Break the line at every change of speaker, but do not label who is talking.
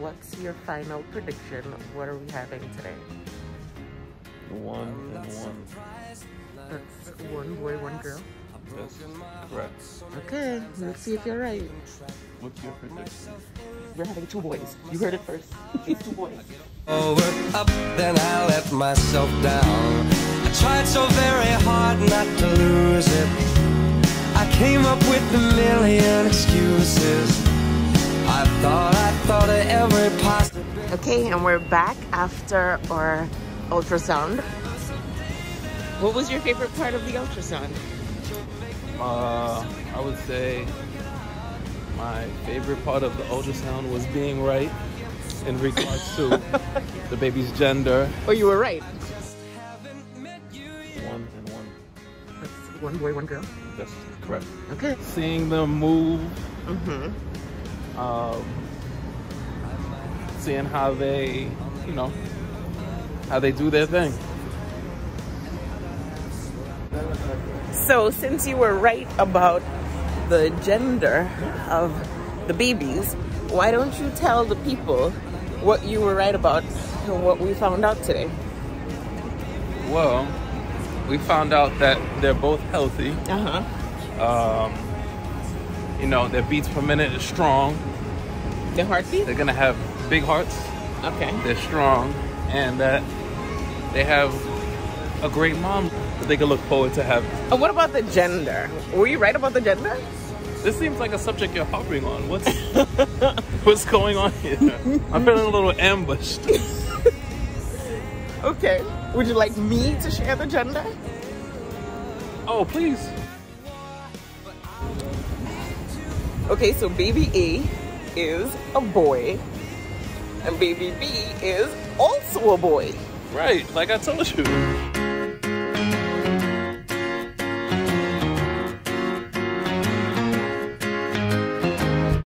what's your final prediction? What are we having today?
One um, and one.
That's one boy, one girl.
That's correct.
Okay, let's see if you're right.
What's your prediction?
We're having two boys. You heard it first. It's two boys.
Over, up, then I let myself down. I tried so very hard not to lose it. I came up with a million excuses. I thought, I thought of every possible.
Okay, and we're back after our ultrasound. What was your favorite part of the ultrasound?
Uh, I would say my favorite part of the ultrasound was being right in regards to the baby's gender.
Oh, you were right.
One and one.
That's one boy, one girl.
That's correct.
Okay.
Seeing them move,
Mm-hmm.
Um, seeing how they, you know, how they do their thing.
So, since you were right about the gender of the babies, why don't you tell the people what you were right about and what we found out today?
Well, we found out that they're both healthy.
Uh huh.
Um, you know, their beats per minute is strong.
The heartbeat?
They're gonna have big hearts.
Okay.
They're strong, and that they have a great mom that they can look forward to having.
And uh, what about the gender? Were you right about the gender?
This seems like a subject you're hovering on. What's what's going on here? I'm feeling a little ambushed.
Okay. Would you like me to share the gender?
Oh, please.
Okay, so baby A is a boy, and baby B is also a boy.
Right, like I told you.